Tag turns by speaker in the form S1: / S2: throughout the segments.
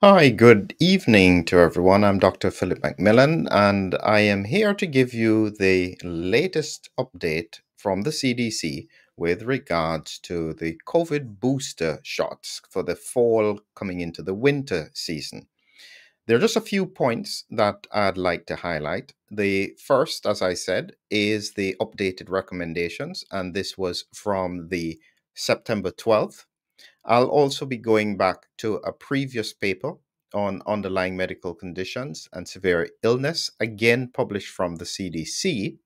S1: Hi, good evening to everyone. I'm Dr. Philip McMillan, and I am here to give you the latest update from the CDC with regards to the COVID booster shots for the fall coming into the winter season. There are just a few points that I'd like to highlight. The first, as I said, is the updated recommendations, and this was from the September 12th I'll also be going back to a previous paper on underlying medical conditions and severe illness, again published from the CDC.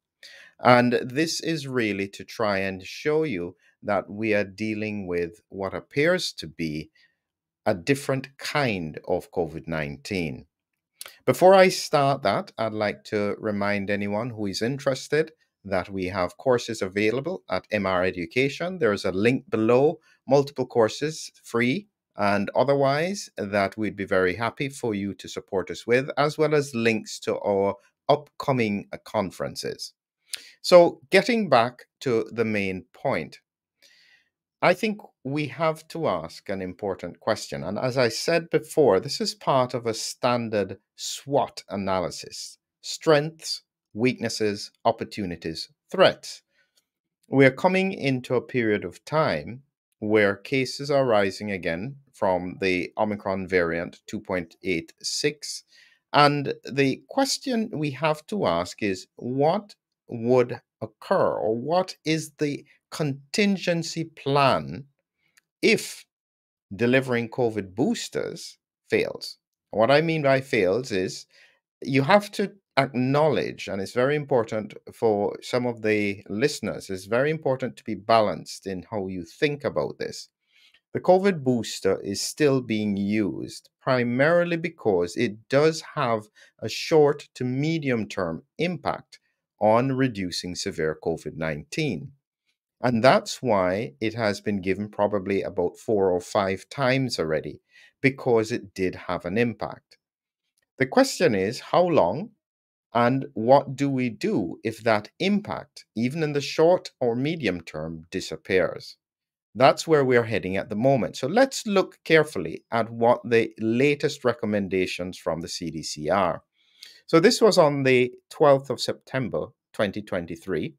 S1: And this is really to try and show you that we are dealing with what appears to be a different kind of COVID 19. Before I start that, I'd like to remind anyone who is interested that we have courses available at MR Education. There's a link below, multiple courses free and otherwise that we'd be very happy for you to support us with, as well as links to our upcoming conferences. So, getting back to the main point, I think we have to ask an important question. And as I said before, this is part of a standard SWOT analysis strengths, weaknesses, opportunities, threats. We are coming into a period of time where cases are rising again from the Omicron variant 2.86. And the question we have to ask is what would occur or what is the contingency plan if delivering COVID boosters fails? What I mean by fails is you have to acknowledge, and it's very important for some of the listeners, it's very important to be balanced in how you think about this. The COVID booster is still being used primarily because it does have a short to medium term impact on reducing severe COVID 19. And that's why it has been given probably about four or five times already, because it did have an impact. The question is how long and what do we do if that impact, even in the short or medium term, disappears? That's where we're heading at the moment. So let's look carefully at what the latest recommendations from the CDC are. So this was on the 12th of September 2023.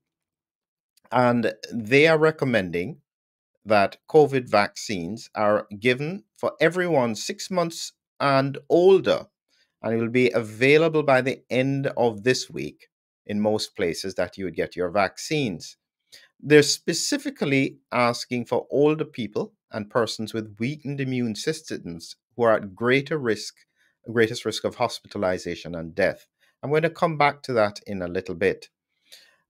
S1: And they are recommending that COVID vaccines are given for everyone six months and older and it will be available by the end of this week in most places that you would get your vaccines. They're specifically asking for older people and persons with weakened immune systems who are at greater risk, greatest risk of hospitalization and death. I'm going to come back to that in a little bit.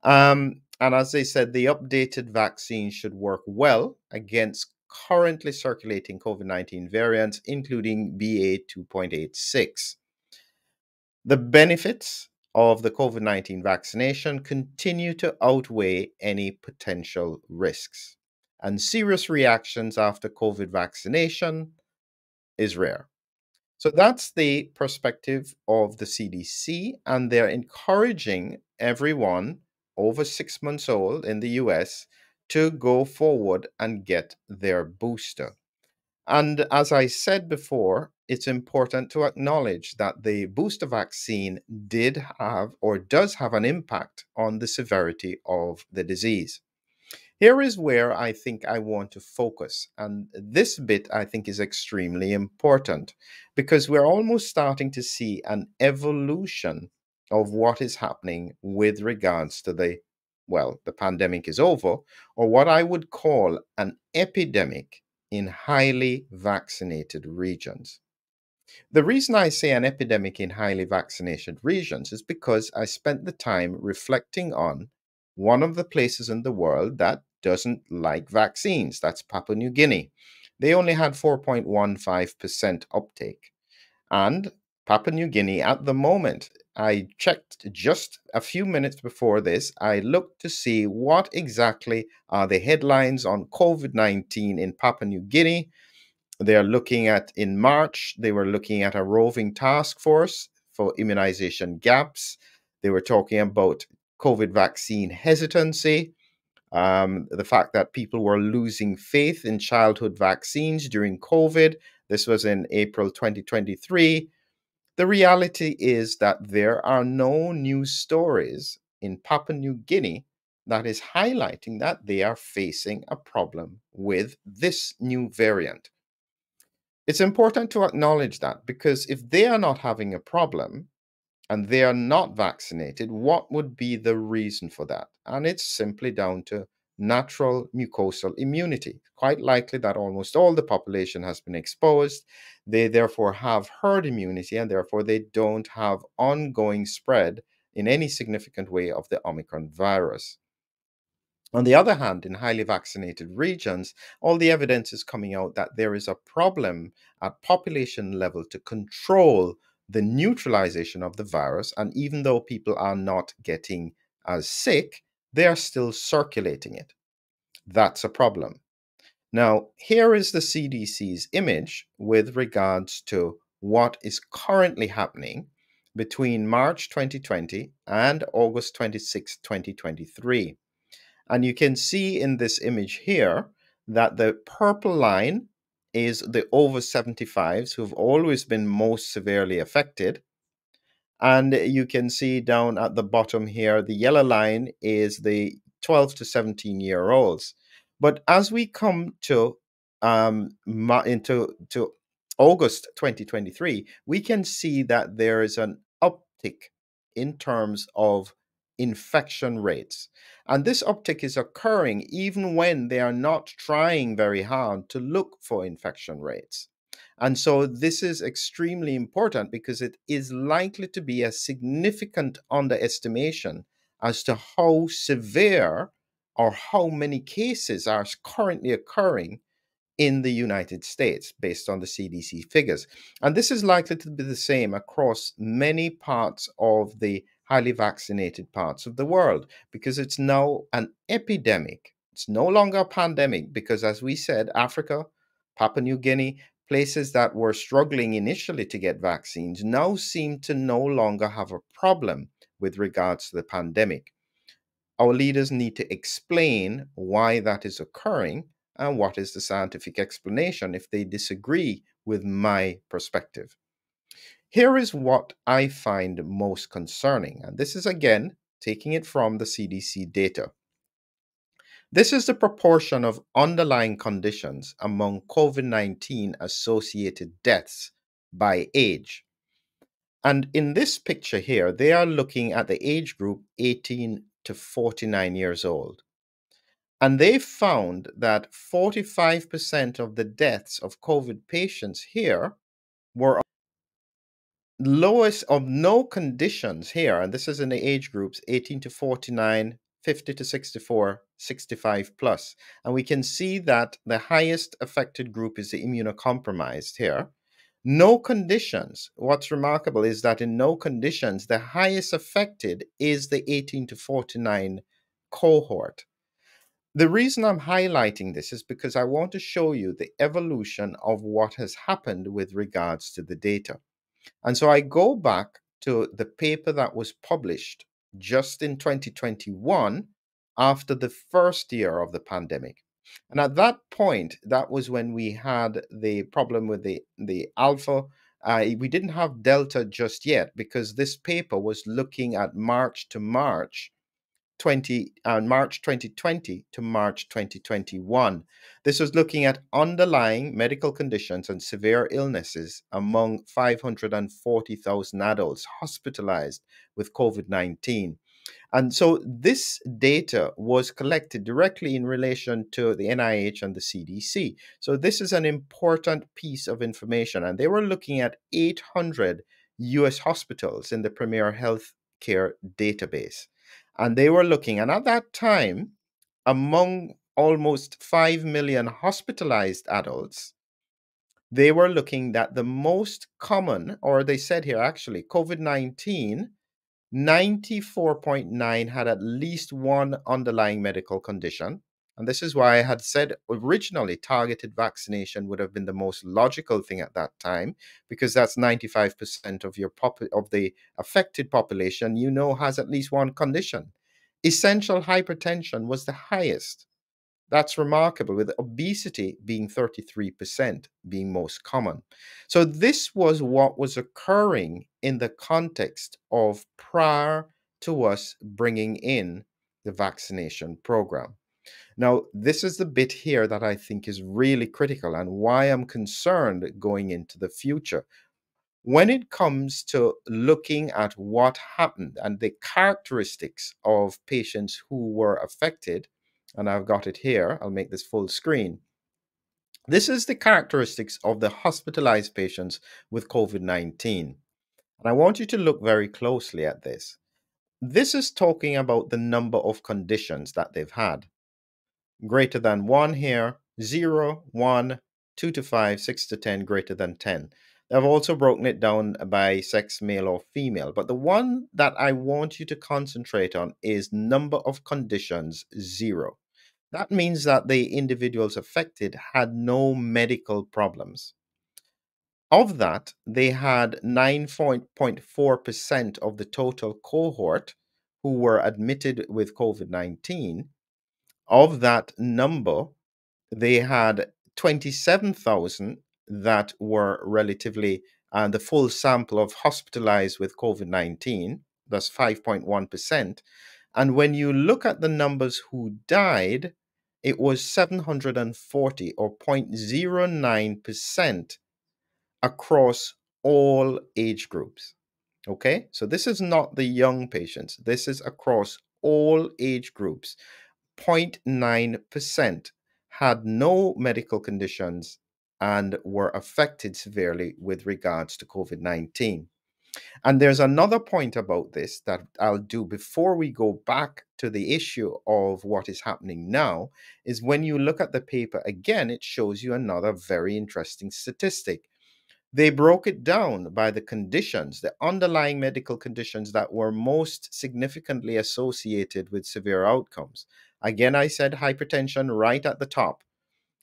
S1: Um, and as they said, the updated vaccine should work well against currently circulating COVID 19 variants, including BA 2.86. The benefits of the COVID 19 vaccination continue to outweigh any potential risks, and serious reactions after COVID vaccination is rare. So that's the perspective of the CDC, and they're encouraging everyone over six months old in the US to go forward and get their booster. And as I said before, it's important to acknowledge that the booster vaccine did have or does have an impact on the severity of the disease. Here is where I think I want to focus. And this bit I think is extremely important because we're almost starting to see an evolution of what is happening with regards to the, well, the pandemic is over, or what I would call an epidemic in highly vaccinated regions. The reason I say an epidemic in highly vaccinated regions is because I spent the time reflecting on one of the places in the world that doesn't like vaccines. That's Papua New Guinea. They only had 4.15% uptake. And Papua New Guinea at the moment. I checked just a few minutes before this. I looked to see what exactly are the headlines on COVID 19 in Papua New Guinea. They are looking at, in March, they were looking at a roving task force for immunization gaps. They were talking about COVID vaccine hesitancy. Um, the fact that people were losing faith in childhood vaccines during COVID. This was in April 2023. The reality is that there are no news stories in Papua New Guinea that is highlighting that they are facing a problem with this new variant. It's important to acknowledge that because if they are not having a problem and they are not vaccinated, what would be the reason for that? And it's simply down to natural mucosal immunity. Quite likely that almost all the population has been exposed. They therefore have herd immunity and therefore they don't have ongoing spread in any significant way of the Omicron virus. On the other hand, in highly vaccinated regions, all the evidence is coming out that there is a problem at population level to control the neutralization of the virus. And even though people are not getting as sick, they are still circulating it. That's a problem. Now, here is the CDC's image with regards to what is currently happening between March 2020 and August 26, 2023. And you can see in this image here that the purple line is the over 75s who've always been most severely affected. And you can see down at the bottom here, the yellow line is the 12 to 17 year olds. But as we come to um, into to August 2023, we can see that there is an uptick in terms of infection rates. And this uptick is occurring even when they are not trying very hard to look for infection rates. And so this is extremely important because it is likely to be a significant underestimation as to how severe or how many cases are currently occurring in the United States based on the CDC figures. And this is likely to be the same across many parts of the highly vaccinated parts of the world because it's now an epidemic. It's no longer a pandemic because, as we said, Africa, Papua New Guinea, places that were struggling initially to get vaccines now seem to no longer have a problem with regards to the pandemic. Our leaders need to explain why that is occurring and what is the scientific explanation if they disagree with my perspective. Here is what I find most concerning, and this is again taking it from the CDC data. This is the proportion of underlying conditions among COVID 19 associated deaths by age. And in this picture here, they are looking at the age group 18 to 49 years old. And they found that 45% of the deaths of COVID patients here were lowest of no conditions here, and this is in the age groups 18 to 49, 50 to 64, 65 plus. And we can see that the highest affected group is the immunocompromised here. No conditions. What's remarkable is that in no conditions, the highest affected is the 18 to 49 cohort. The reason I'm highlighting this is because I want to show you the evolution of what has happened with regards to the data. And so I go back to the paper that was published just in 2021 after the first year of the pandemic. And at that point, that was when we had the problem with the, the alpha. Uh, we didn't have delta just yet because this paper was looking at March to March 20 uh, March 2020 to March 2021. This was looking at underlying medical conditions and severe illnesses among 540,000 adults hospitalized with COVID 19. And so this data was collected directly in relation to the NIH and the CDC. So this is an important piece of information. And they were looking at 800 US hospitals in the Premier Health Care database. And they were looking, and at that time, among almost 5 million hospitalized adults, they were looking that the most common, or they said here actually, COVID 19, 94.9 had at least one underlying medical condition. And this is why I had said originally targeted vaccination would have been the most logical thing at that time, because that's 95% of your pop- of the affected population you know has at least one condition. Essential hypertension was the highest. That's remarkable, with obesity being 33%, being most common. So, this was what was occurring in the context of prior to us bringing in the vaccination program. Now, this is the bit here that I think is really critical and why I'm concerned going into the future. When it comes to looking at what happened and the characteristics of patients who were affected, and I've got it here, I'll make this full screen. This is the characteristics of the hospitalized patients with COVID 19. And I want you to look very closely at this. This is talking about the number of conditions that they've had. Greater than one here, zero, one, two to five, six to 10, greater than 10. I've also broken it down by sex, male or female. But the one that I want you to concentrate on is number of conditions, zero. That means that the individuals affected had no medical problems. Of that, they had 9.4% of the total cohort who were admitted with COVID 19. Of that number, they had 27,000 that were relatively, uh, the full sample of hospitalized with COVID 19, that's 5.1%. And when you look at the numbers who died, it was 740 or 0.09% across all age groups. Okay, so this is not the young patients, this is across all age groups. 0.9% had no medical conditions and were affected severely with regards to COVID 19. And there's another point about this that I'll do before we go back to the issue of what is happening now is when you look at the paper again, it shows you another very interesting statistic. They broke it down by the conditions, the underlying medical conditions that were most significantly associated with severe outcomes. Again, I said hypertension right at the top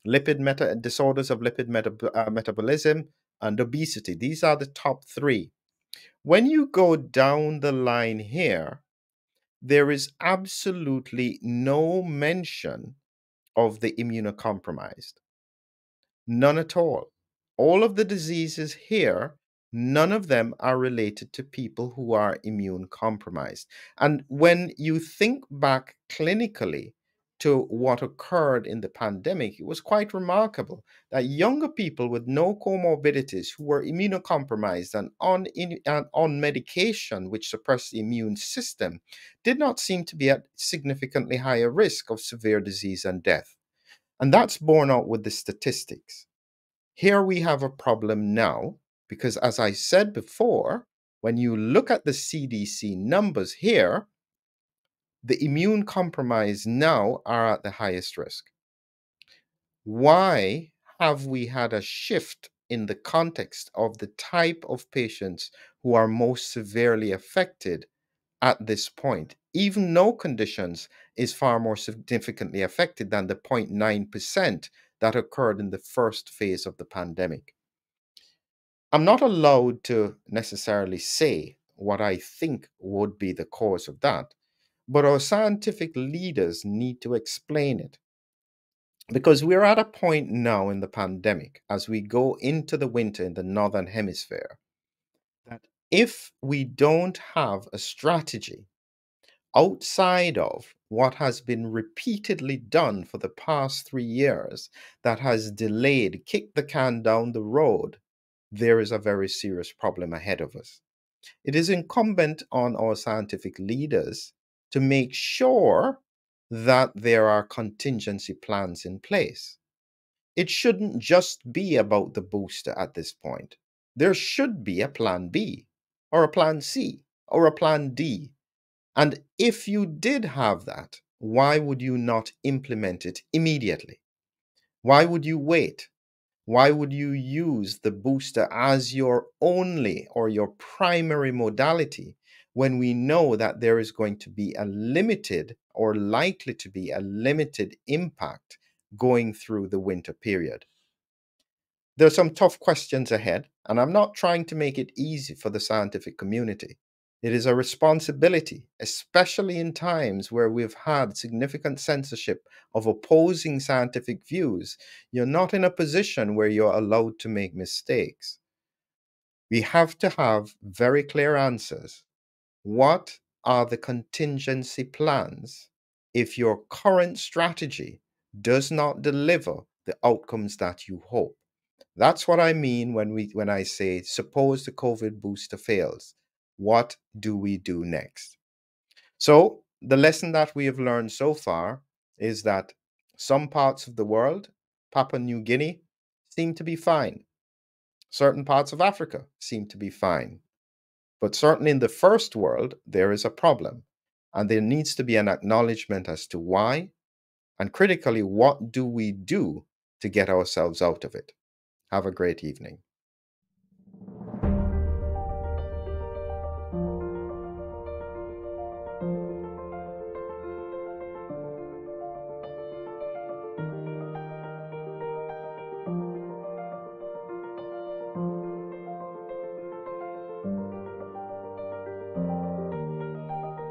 S1: lipid meta disorders of lipid uh, metabolism, and obesity. These are the top three. When you go down the line here, there is absolutely no mention of the immunocompromised. None at all. All of the diseases here, none of them are related to people who are immune compromised. And when you think back clinically to what occurred in the pandemic, it was quite remarkable that younger people with no comorbidities who were immunocompromised and on, in, and on medication which suppressed the immune system did not seem to be at significantly higher risk of severe disease and death. And that's borne out with the statistics. Here we have a problem now because, as I said before, when you look at the CDC numbers here, the immune compromised now are at the highest risk. Why have we had a shift in the context of the type of patients who are most severely affected at this point? Even no conditions is far more significantly affected than the 0.9% that occurred in the first phase of the pandemic. I'm not allowed to necessarily say what I think would be the cause of that but our scientific leaders need to explain it. Because we're at a point now in the pandemic, as we go into the winter in the Northern Hemisphere, that if we don't have a strategy outside of what has been repeatedly done for the past three years that has delayed, kicked the can down the road, there is a very serious problem ahead of us. It is incumbent on our scientific leaders to make sure that there are contingency plans in place. It shouldn't just be about the booster at this point. There should be a plan B, or a plan C, or a plan D. And if you did have that, why would you not implement it immediately? Why would you wait? Why would you use the booster as your only or your primary modality when we know that there is going to be a limited or likely to be a limited impact going through the winter period. There are some tough questions ahead, and I'm not trying to make it easy for the scientific community. It is a responsibility, especially in times where we've had significant censorship of opposing scientific views. You're not in a position where you're allowed to make mistakes. We have to have very clear answers. What are the contingency plans if your current strategy does not deliver the outcomes that you hope? That's what I mean when we when I say suppose the COVID booster fails what do we do next? So, the lesson that we have learned so far is that some parts of the world, Papua New Guinea, seem to be fine. Certain parts of Africa seem to be fine. But certainly in the first world, there is a problem. And there needs to be an acknowledgement as to why, and critically, what do we do to get ourselves out of it? Have a great evening.